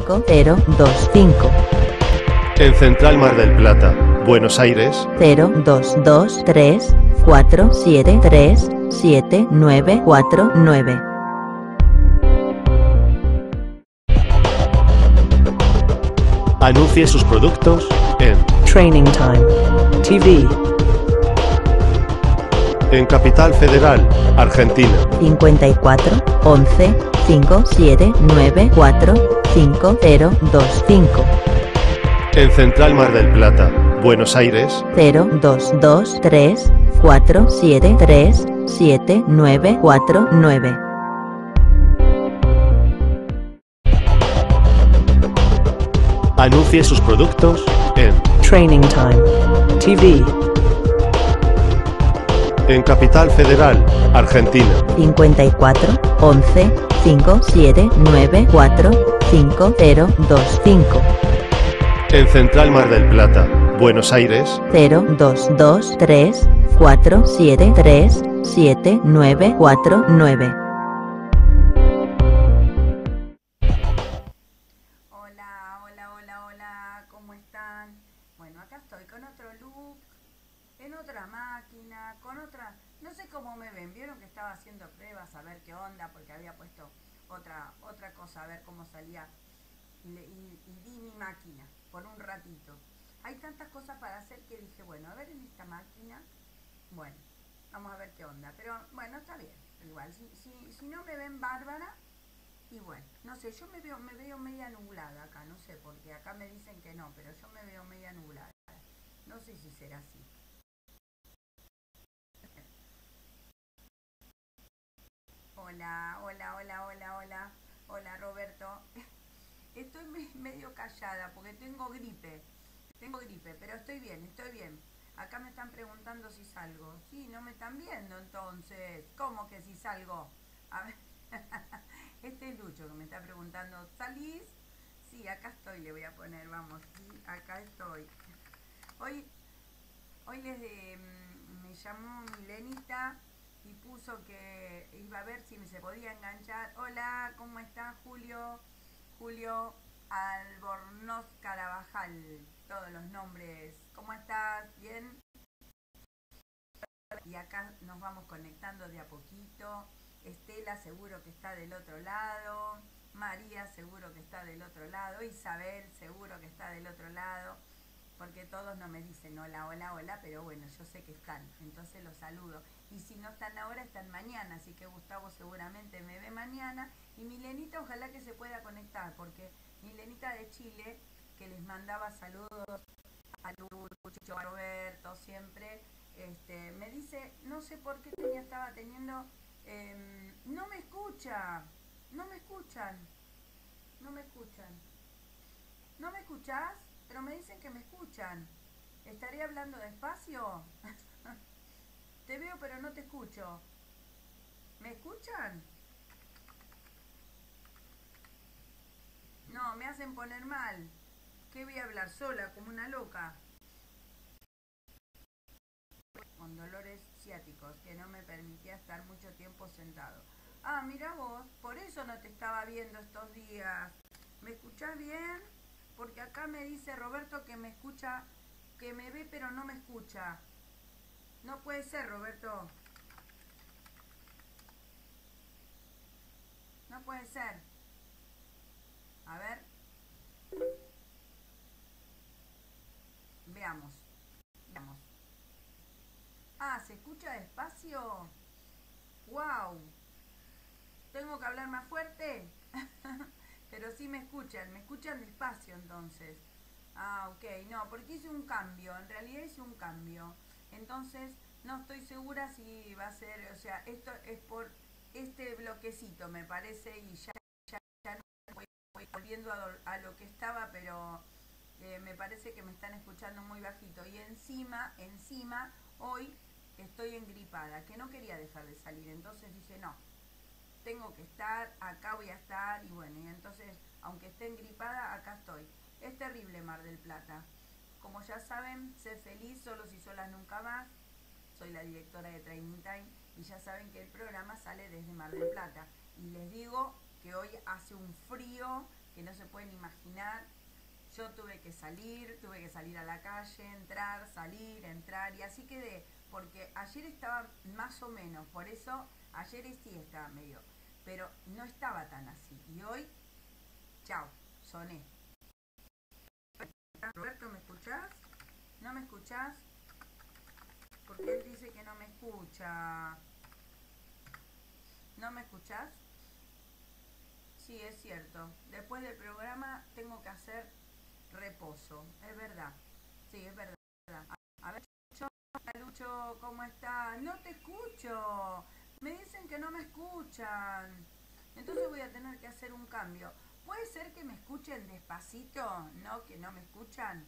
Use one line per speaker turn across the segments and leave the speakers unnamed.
5025.
En Central Mar del Plata, Buenos Aires,
0223 473 7949.
anuncie sus productos en
Training Time TV.
en Capital Federal, Argentina.
54 11 5794 5025
En Central Mar del Plata, Buenos Aires,
0223 473 7949.
anuncie sus productos en
Training Time TV.
en Capital Federal, Argentina.
54 11 5794 5025
En Central Mar del Plata, Buenos Aires,
0223 473 7949.
Hola, hola, hola, hola, ¿cómo están? Bueno, acá estoy con otro look, en otra máquina, con otra... No sé cómo me ven, vieron que estaba haciendo pruebas a ver qué onda, porque había puesto otra, otra cosa, a ver cómo salía. Y, y vi mi máquina por un ratito. Hay tantas cosas para hacer que dije, bueno, a ver en esta máquina, bueno, vamos a ver qué onda. Pero bueno, está bien, igual, si, si, si no me ven bárbara, y bueno, no sé, yo me veo, me veo media nublada acá, no sé, porque acá me dicen que no, pero yo me veo media nublada. No sé si será así. Hola, hola, hola, hola, hola. Hola, Roberto. Estoy me- medio callada porque tengo gripe. Tengo gripe, pero estoy bien, estoy bien. Acá me están preguntando si salgo. Sí, no me están viendo entonces. ¿Cómo que si salgo? A ver. Este es Lucho que me está preguntando, ¿salís? Sí, acá estoy, le voy a poner, vamos, sí, acá estoy. Hoy, hoy les de- mm, me llamó Milenita y puso que iba a ver si me se podía enganchar. Hola, ¿cómo está Julio? Julio Albornoz Carabajal, todos los nombres. ¿Cómo estás? ¿Bien? Y acá nos vamos conectando de a poquito. Estela seguro que está del otro lado. María seguro que está del otro lado. Isabel seguro que está del otro lado. Porque todos no me dicen hola, hola, hola, pero bueno, yo sé que están. Entonces los saludo. Y si no están ahora, están mañana. Así que Gustavo seguramente me ve mañana. Y Milenita ojalá que se pueda conectar. Porque Milenita de Chile, que les mandaba saludos a Lucho, a Roberto, siempre, este, me dice, no sé por qué tenía, estaba teniendo, em, no me escucha, no me escuchan, no me escuchan. ¿No me escuchás? Pero me dicen que me escuchan. ¿Estaré hablando despacio? no te escucho. ¿Me escuchan? No, me hacen poner mal. ¿Qué voy a hablar sola como una loca? Con dolores ciáticos que no me permitía estar mucho tiempo sentado. Ah, mira vos, por eso no te estaba viendo estos días. ¿Me escuchás bien? Porque acá me dice Roberto que me escucha, que me ve pero no me escucha. No puede ser, Roberto. No puede ser. A ver. Veamos. Veamos. Ah, ¿se escucha despacio? ¡Wow! ¿Tengo que hablar más fuerte? Pero sí me escuchan, me escuchan despacio entonces. Ah, ok, no, porque hice un cambio, en realidad hice un cambio. Entonces, no estoy segura si va a ser, o sea, esto es por este bloquecito, me parece, y ya, ya, ya no voy, volviendo a, do- a lo que estaba, pero eh, me parece que me están escuchando muy bajito. Y encima, encima, hoy estoy engripada, que no quería dejar de salir. Entonces dije, no, tengo que estar, acá voy a estar, y bueno, y entonces, aunque esté engripada, acá estoy. Es terrible Mar del Plata. Como ya saben, sé feliz, solos y solas nunca más. Soy la directora de Training Time y ya saben que el programa sale desde Mar del Plata. Y les digo que hoy hace un frío que no se pueden imaginar. Yo tuve que salir, tuve que salir a la calle, entrar, salir, entrar, y así quedé, porque ayer estaba más o menos, por eso ayer sí estaba medio, pero no estaba tan así. Y hoy, chao, soné. Roberto, ¿me escuchás? ¿No me escuchás? Porque él dice que no me escucha. ¿No me escuchás? Sí, es cierto. Después del programa tengo que hacer reposo. Es verdad. Sí, es verdad. A ver, Lucho, Lucho, ¿cómo estás? No te escucho. Me dicen que no me escuchan. Entonces voy a tener que hacer un cambio. ¿Puede ser que me escuchen despacito? ¿No? ¿Que no me escuchan?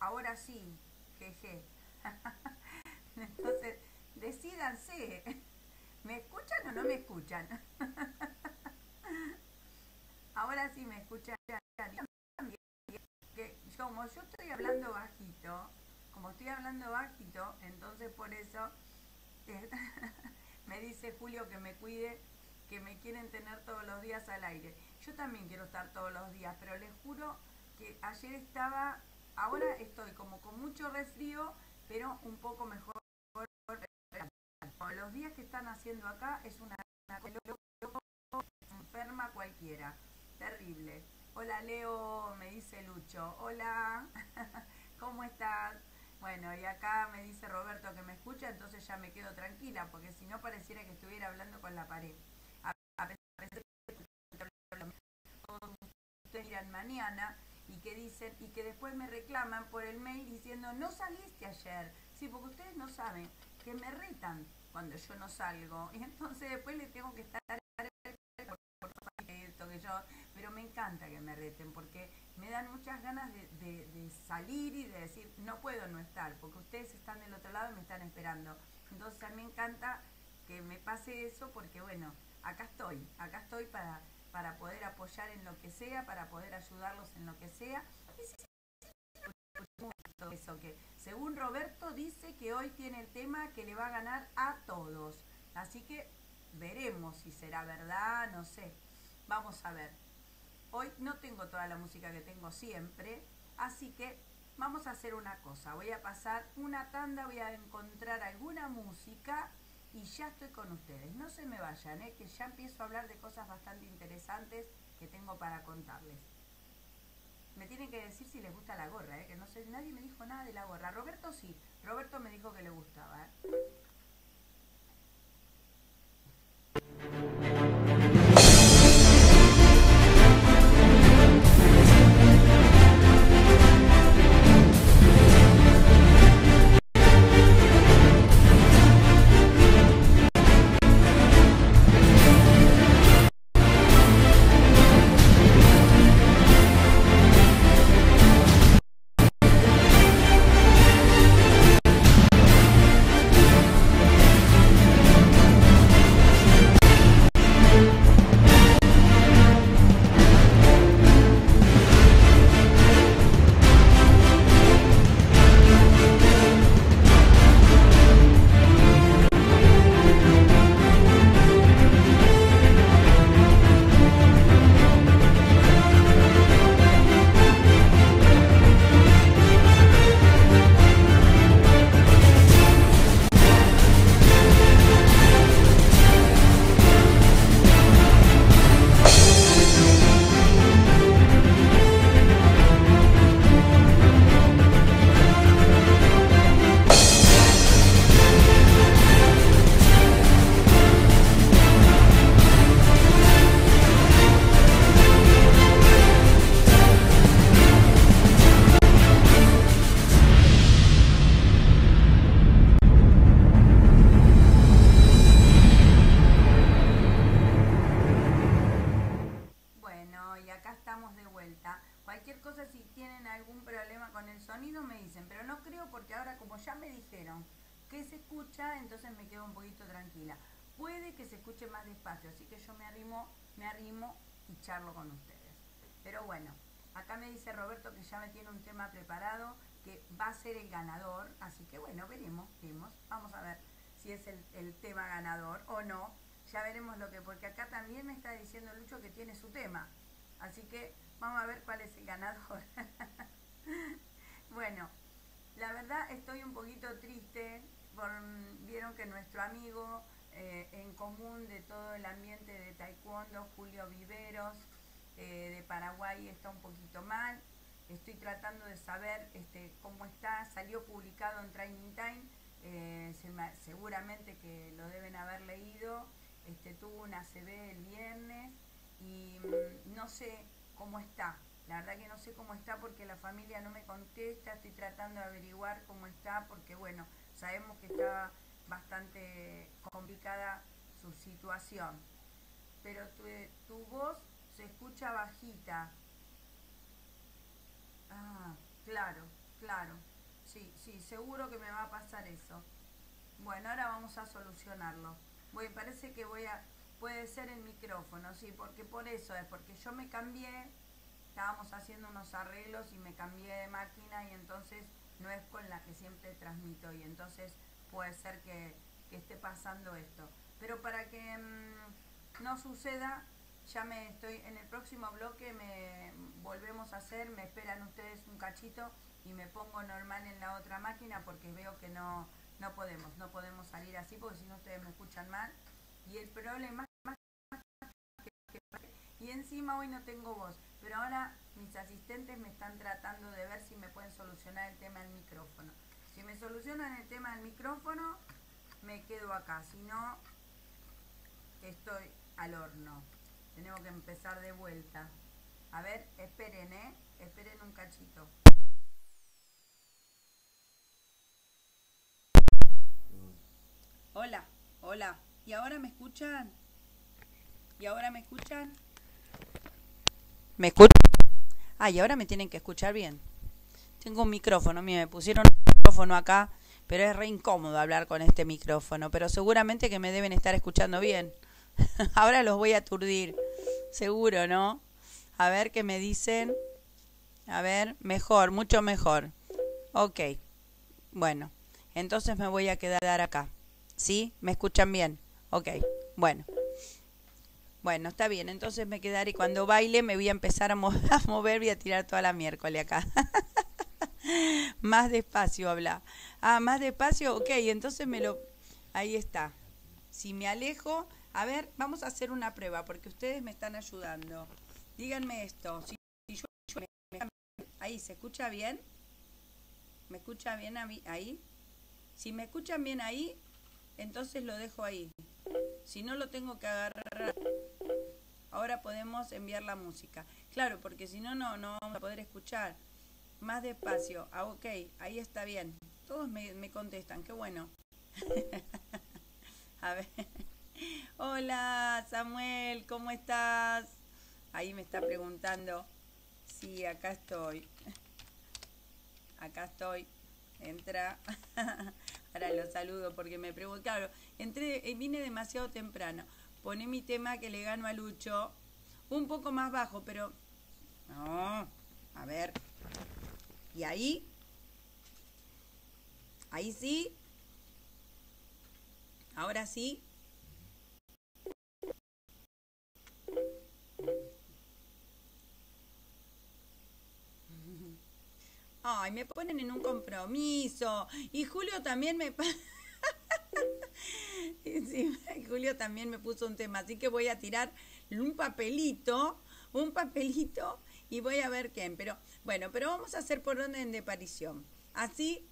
Ahora sí, jeje. Entonces, decídanse. ¿Me escuchan o no me escuchan? Ahora sí me escuchan. Como yo estoy hablando bajito, como estoy hablando bajito, entonces por eso me dice Julio que me cuide, que me quieren tener todos los días al aire. Yo también quiero estar todos los días, pero les juro que ayer estaba, ahora estoy como con mucho resfrío, pero un poco mejor. Los días que están haciendo acá es una, enferma cualquiera. Terrible. Hola Leo, me dice Lucho. Hola, ¿cómo estás? Bueno, y acá me dice Roberto que me escucha, entonces ya me quedo tranquila, porque si no pareciera que estuviera hablando con la pared. A, a pesar ustedes mañana y que dicen y que después me reclaman por el mail diciendo no saliste ayer. Sí, porque ustedes no saben que me retan cuando yo no salgo y entonces después le tengo que estar que yo pero me encanta que me reten porque me dan muchas ganas de, de, de, salir y de decir no puedo no estar porque ustedes están del otro lado y me están esperando entonces a mí me encanta que me pase eso porque bueno acá estoy acá estoy para para poder apoyar en lo que sea para poder ayudarlos en lo que sea y eso que según Roberto dice que hoy tiene el tema que le va a ganar a todos así que veremos si será verdad no sé vamos a ver hoy no tengo toda la música que tengo siempre así que vamos a hacer una cosa voy a pasar una tanda voy a encontrar alguna música y ya estoy con ustedes no se me vayan ¿eh? que ya empiezo a hablar de cosas bastante interesantes que tengo para contarles me tienen que decir si les gusta la gorra, ¿eh? que no sé, nadie me dijo nada de la gorra. Roberto sí, Roberto me dijo que le gustaba. ¿eh? me quedo un poquito tranquila. Puede que se escuche más despacio, así que yo me arrimo, me arrimo y charlo con ustedes. Pero bueno, acá me dice Roberto que ya me tiene un tema preparado, que va a ser el ganador, así que bueno, veremos, vemos, vamos a ver si es el, el tema ganador o no. Ya veremos lo que, porque acá también me está diciendo Lucho que tiene su tema. Así que vamos a ver cuál es el ganador. bueno, la verdad estoy un poquito triste por, vieron que nuestro amigo eh, en común de todo el ambiente de taekwondo, Julio Viveros, eh, de Paraguay, está un poquito mal. Estoy tratando de saber este, cómo está. Salió publicado en Training Time. Eh, seguramente que lo deben haber leído. Este, tuvo una CB el viernes y mm, no sé cómo está. La verdad que no sé cómo está porque la familia no me contesta. Estoy tratando de averiguar cómo está porque, bueno, sabemos que está bastante complicada su situación. Pero tu, tu voz se escucha bajita. Ah, claro, claro. Sí, sí, seguro que me va a pasar eso. Bueno, ahora vamos a solucionarlo. Voy, parece que voy a... Puede ser el micrófono, sí, porque por eso es, porque yo me cambié, estábamos haciendo unos arreglos y me cambié de máquina y entonces no es con la que siempre transmito y entonces puede ser que, esté pasando esto. Pero para que mm, no suceda, ya me estoy, en el próximo bloque me volvemos a hacer, me esperan ustedes un cachito y me pongo normal en la otra máquina porque veo que no, no podemos, no podemos salir así porque si no ustedes me escuchan mal. Y el problema y encima hoy no tengo voz, pero ahora mis asistentes me están tratando de ver si me pueden solucionar el tema del micrófono. Si me solucionan el tema del micrófono, me quedo acá, si no, estoy al horno. Tenemos que empezar de vuelta. A ver, esperen, ¿eh? Esperen un cachito. Hola, hola. ¿Y ahora me escuchan? ¿Y ahora me escuchan? ¿Me escuchan? Ah, y ahora me tienen que escuchar bien. Tengo un micrófono, mira, me pusieron un micrófono acá, pero es re incómodo hablar con este micrófono, pero seguramente que me deben estar escuchando bien. ahora los voy a aturdir, seguro, ¿no? A ver qué me dicen. A ver, mejor, mucho mejor. Ok, bueno, entonces me voy a quedar acá. ¿Sí? ¿Me escuchan bien? Ok, bueno. Bueno, está bien, entonces me quedaré. Cuando baile me voy a empezar a, a mover, voy a tirar toda la miércoles acá. más despacio habla. Ah, más despacio, ok, entonces me lo... Ahí está. Si me alejo, a ver, vamos a hacer una prueba porque ustedes me están ayudando. Díganme esto. Si, yo, ahí, ¿se escucha bien? ¿Me escucha bien ahí? Si me escuchan bien ahí, entonces lo dejo ahí. Si no lo tengo que agarrar, ahora podemos enviar la música. Claro, porque si no, no, no vamos a poder escuchar. Más despacio. Ah, ok, ahí está bien. Todos me, contestan, qué bueno. a ver. Hola Samuel, ¿cómo estás? Ahí me está preguntando. Sí, acá estoy. Acá estoy. Entra. Ahora lo saludo porque me pregunto. Claro, entré, eh, vine demasiado temprano. Poné mi tema que le gano a Lucho. Un poco más bajo, pero. No. A ver. Y ahí. Ahí sí. Ahora sí. Ay, me ponen en un compromiso. Y Julio también me... sí, Julio también me puso un tema, así que voy a tirar un papelito, un papelito y voy a ver quién. Pero bueno, pero vamos a hacer por orden de aparición. Así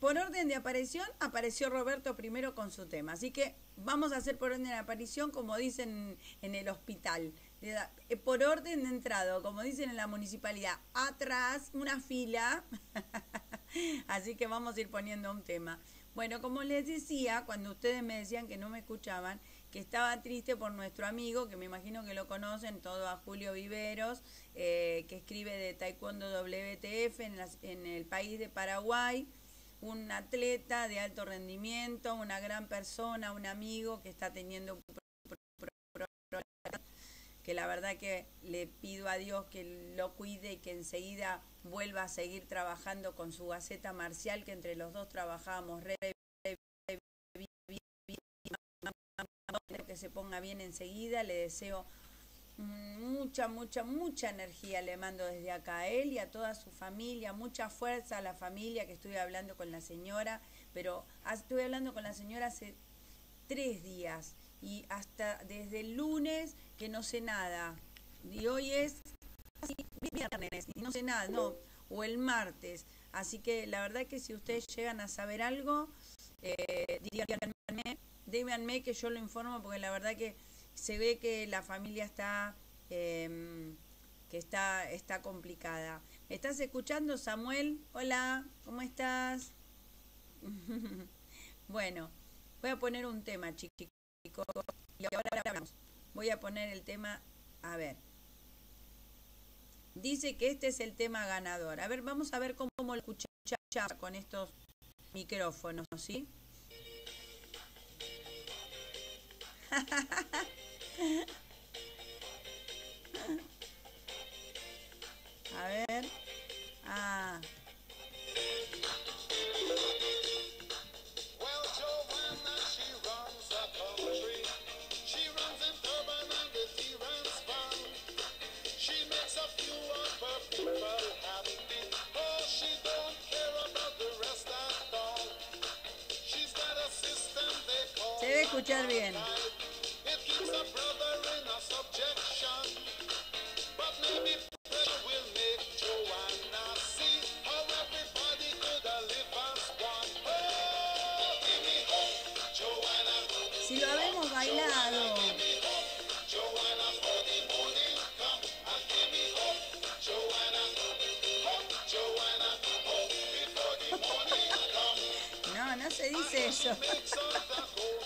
por orden de aparición apareció Roberto primero con su tema. Así que vamos a hacer por orden de aparición como dicen en el hospital. Eh, por orden de entrado, como dicen en la municipalidad. Atrás, una fila. Así que vamos a ir poniendo un tema. Bueno, como les decía, cuando ustedes me decían que no me escuchaban, que estaba triste por nuestro amigo, que me imagino que lo conocen, todo a Julio Viveros, eh, que escribe de Taekwondo WTF en, en el país de Paraguay un atleta de alto rendimiento, una gran persona, un amigo que está teniendo que la verdad que le pido a Dios que lo cuide y que enseguida vuelva a seguir trabajando con su gaceta marcial, que entre los dos trabajamos que se ponga bien enseguida, le deseo
Mucha, mucha, mucha energía le mando desde acá a él y a toda su familia, mucha fuerza a la familia que estuve hablando con la señora, pero estuve hablando con la señora hace tres días y hasta desde el lunes que no sé nada. Y hoy es viernes y no sé nada, no, o el martes. Así que la verdad que si ustedes llegan a saber algo, eh, díganme, díganme que yo lo informo porque la verdad que se ve que la familia está em, que está está complicada. ¿Me estás escuchando, Samuel? Hola, ¿cómo estás? bueno, voy a poner un tema, chicos. Y ahora hablamos. Voy a poner el tema, a ver. Dice que este es el tema ganador. A ver, vamos a ver cómo lo con estos micrófonos, ¿sí?
before the morning come.
No, no se dice eso.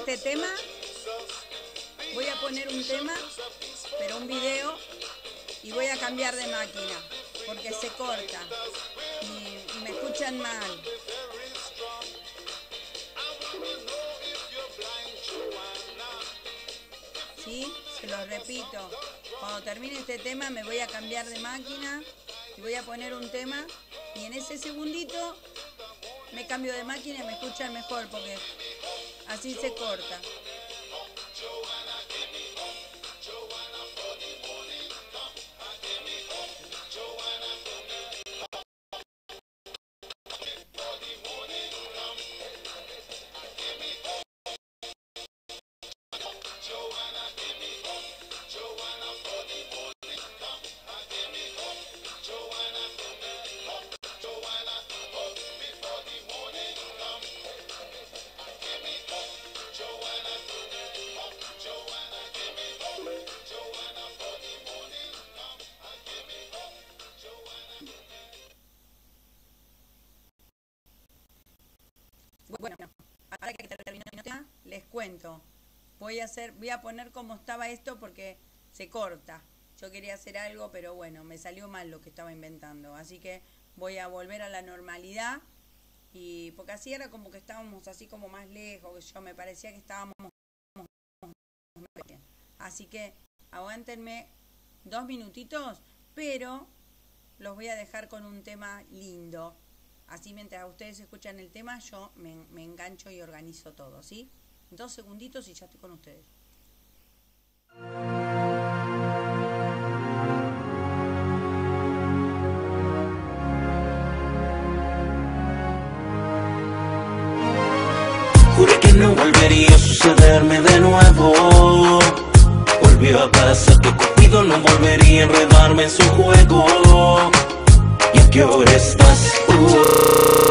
este tema, voy a poner un tema, pero un video, y voy a cambiar de máquina, porque se corta y, me escuchan mal. ¿Sí? Se lo repito. Cuando termine este tema me voy a cambiar de máquina y voy a poner un tema y en ese segundito me cambio de máquina y me escuchan mejor porque así se corta.
Bueno, ahora que tema, les cuento. Voy a hacer, voy a poner como estaba esto porque se corta. Yo quería hacer algo, pero bueno, me salió mal lo que estaba inventando. Así que voy a volver a la normalidad. Y porque así era como que estábamos así como más lejos, yo me parecía que estábamos. Así que aguántenme dos minutitos, pero los voy a dejar con un tema lindo. Así mientras ustedes escuchan el tema, yo me, engancho y organizo todo, ¿sí? Dos segunditos y ya estoy con ustedes.
Juré que no volvería a sucederme de nuevo. Volvió a pasar que Cupido no volvería a enredarme en su juego. ¿Y a qué hora estás? Uh.